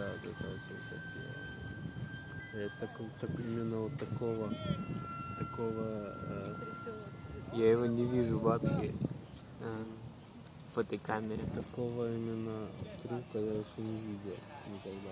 да, да, да, очень красиво. Это так, так именно вот такого, такого... Э, я его не вижу вообще э, в этой камере. Такого именно трюка я еще не видел никогда.